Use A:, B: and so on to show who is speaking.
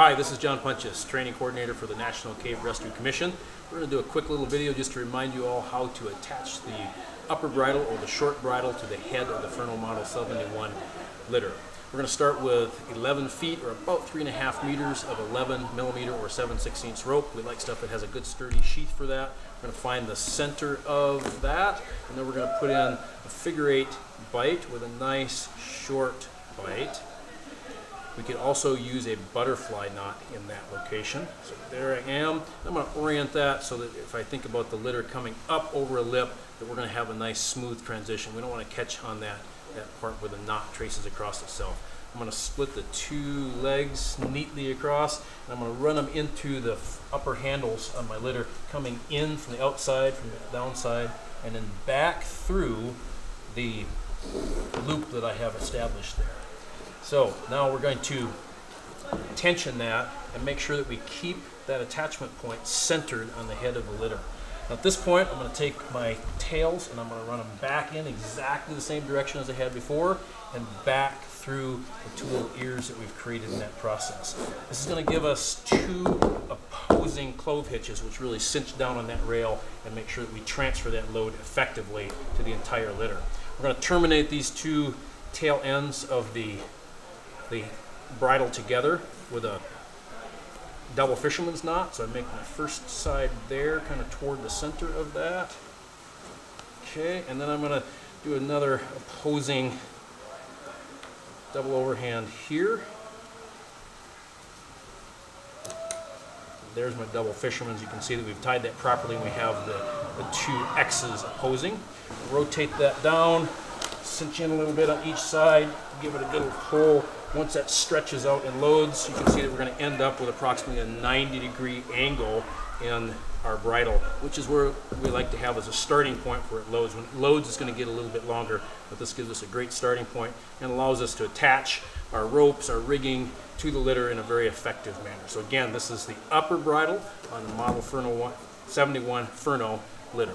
A: Hi, this is John Punches, training coordinator for the National Cave Rescue Commission. We're going to do a quick little video just to remind you all how to attach the upper bridle or the short bridle to the head of the Ferno Model 71 litter. We're going to start with 11 feet or about three and a half meters of 11 millimeter or 7 16 rope. We like stuff that has a good sturdy sheath for that. We're going to find the center of that and then we're going to put in a figure eight bight with a nice short bight. We could also use a butterfly knot in that location. So there I am. I'm going to orient that so that if I think about the litter coming up over a lip, that we're going to have a nice smooth transition. We don't want to catch on that, that part where the knot traces across itself. I'm going to split the two legs neatly across and I'm going to run them into the upper handles on my litter coming in from the outside, from the downside, and then back through the loop that I have established there. So now we're going to tension that and make sure that we keep that attachment point centered on the head of the litter. Now at this point, I'm going to take my tails and I'm going to run them back in exactly the same direction as I had before and back through the two little ears that we've created in that process. This is going to give us two opposing clove hitches which really cinch down on that rail and make sure that we transfer that load effectively to the entire litter. We're going to terminate these two tail ends of the the bridle together with a double fisherman's knot. So I make my first side there, kind of toward the center of that. Okay, and then I'm going to do another opposing double overhand here. There's my double fisherman's. You can see that we've tied that properly and we have the, the two X's opposing. Rotate that down, cinch in a little bit on each side, give it a good pull once that stretches out and loads, you can see that we're going to end up with approximately a 90 degree angle in our bridle, which is where we like to have as a starting point for it loads. When it loads, it's going to get a little bit longer, but this gives us a great starting point and allows us to attach our ropes, our rigging to the litter in a very effective manner. So again, this is the upper bridle on the Model Ferno 71 Ferno litter.